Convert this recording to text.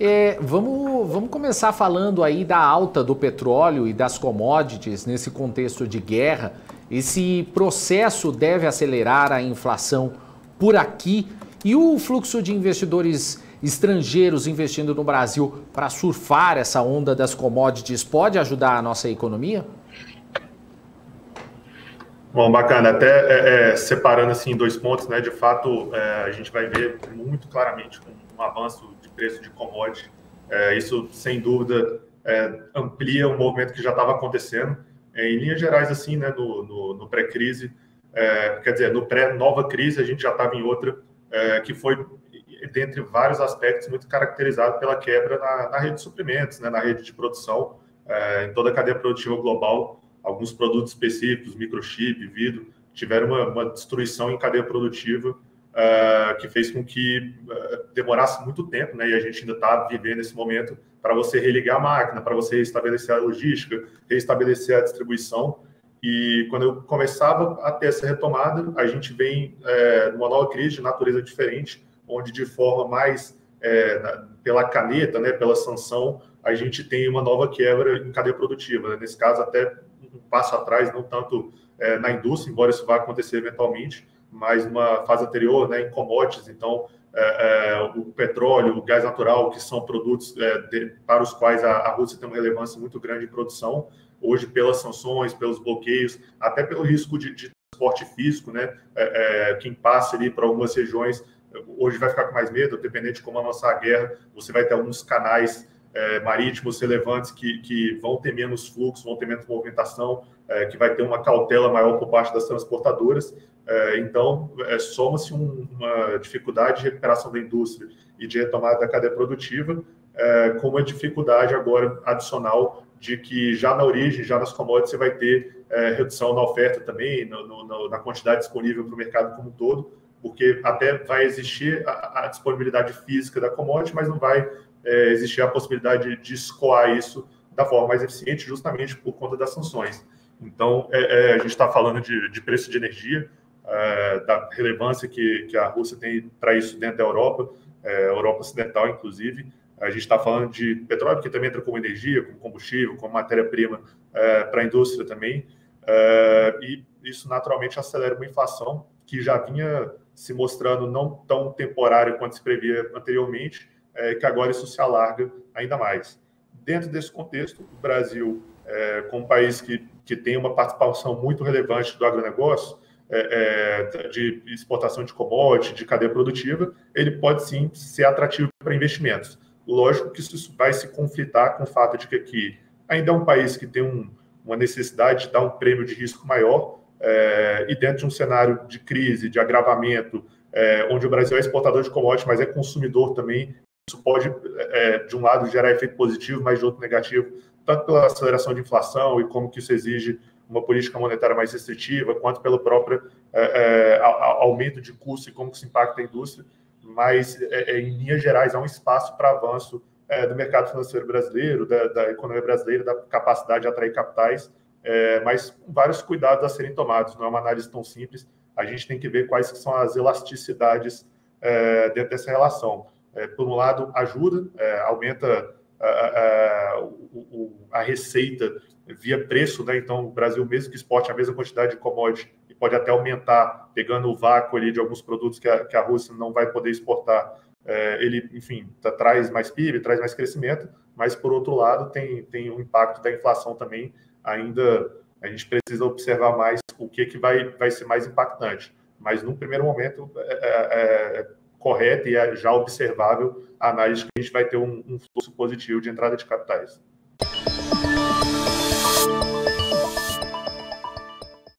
É, vamos, vamos começar falando aí da alta do petróleo e das commodities nesse contexto de guerra. Esse processo deve acelerar a inflação por aqui e o fluxo de investidores estrangeiros investindo no Brasil para surfar essa onda das commodities pode ajudar a nossa economia? Bom, bacana. Até é, é, separando assim dois pontos, né? De fato, é, a gente vai ver muito claramente um, um avanço preço de commodity. É, isso, sem dúvida, é, amplia um movimento que já estava acontecendo. É, em linhas gerais, assim, né, no, no, no pré-crise, é, quer dizer, no pré-nova crise, a gente já estava em outra, é, que foi, dentre vários aspectos, muito caracterizado pela quebra na, na rede de suprimentos, né, na rede de produção, é, em toda a cadeia produtiva global. Alguns produtos específicos, microchip, vidro, tiveram uma, uma destruição em cadeia produtiva uh, que fez com que uh, demorasse muito tempo, né? E a gente ainda está vivendo esse momento para você religar a máquina, para você restabelecer a logística, restabelecer a distribuição. E quando eu começava a ter essa retomada, a gente vem é, numa nova crise de natureza diferente, onde de forma mais é, pela caneta, né, pela sanção, a gente tem uma nova quebra em cadeia produtiva. Né? Nesse caso, até um passo atrás, não tanto é, na indústria, embora isso vá acontecer eventualmente, mas numa fase anterior, né, em commodities, então é, é, o petróleo, o gás natural, que são produtos é, de, para os quais a, a, Rússia tem uma relevância muito grande em produção, hoje pelas sanções, pelos bloqueios, até pelo risco de, de transporte físico, né, é, é, quem passa ali para algumas regiões, hoje vai ficar com mais medo, dependente de como avançar a guerra, você vai ter alguns canais é, marítimos relevantes que, que vão ter menos fluxo, vão ter menos movimentação, que vai ter uma cautela maior por parte das transportadoras. É, então, é, soma-se um, uma dificuldade de recuperação da indústria e de retomada da cadeia produtiva, é, com uma dificuldade agora adicional de que já na origem, já nas commodities, você vai ter é, redução na oferta também, no, no, na quantidade disponível para o mercado como um todo, porque até vai existir a, a disponibilidade física da commodity, mas não vai é, existir a possibilidade de escoar isso da forma mais eficiente, justamente por conta das sanções. Então, é, a gente está falando de, de, preço de energia, é, da relevância que, que, a Rússia tem para isso dentro da Europa, é, Europa Ocidental, inclusive. A gente está falando de petróleo, que também entra como energia, como combustível, como matéria-prima é, para a indústria também. É, e isso naturalmente acelera uma inflação que já vinha se mostrando não tão temporária quanto se previa anteriormente, é, que agora isso se alarga ainda mais. Dentro desse contexto, o Brasil, é, como país que, que tem uma participação muito relevante do agronegócio, é, é, de exportação de commodity, de cadeia produtiva, ele pode sim ser atrativo para investimentos. Lógico que isso vai se conflitar com o fato de que aqui ainda é um país que tem um, uma necessidade de dar um prêmio de risco maior, é, e dentro de um cenário de crise, de agravamento, é, onde o Brasil é exportador de commodities, mas é consumidor também, isso pode, é, de um lado, gerar efeito positivo, mas de outro negativo, tanto pela aceleração de inflação e como que isso exige uma política monetária mais restritiva, quanto pelo próprio é, é, aumento de custo e como que isso impacta a indústria. Mas, é, é, em linhas gerais, há um espaço para avanço é, do mercado financeiro brasileiro, da, da, economia brasileira, da capacidade de atrair capitais, mas com vários cuidados a serem tomados. Não é uma análise tão simples. A gente tem que ver quais são as elasticidades dentro dessa relação é, por um lado, ajuda, é, aumenta a, a, a, receita via preço, né? Então, o Brasil, mesmo que exporte a mesma quantidade de commodity, e pode até aumentar, pegando o vácuo ali de alguns produtos que a, que a Rússia não vai poder exportar, é, ele, enfim, tá, traz mais PIB, traz mais crescimento, mas, por outro lado, tem, tem o impacto da inflação também, ainda a gente precisa observar mais o que, que vai, vai ser mais impactante. Mas, num primeiro momento, é, é, é correta e é já observável a análise que a gente vai ter um, um fluxo positivo de entrada de capitais. you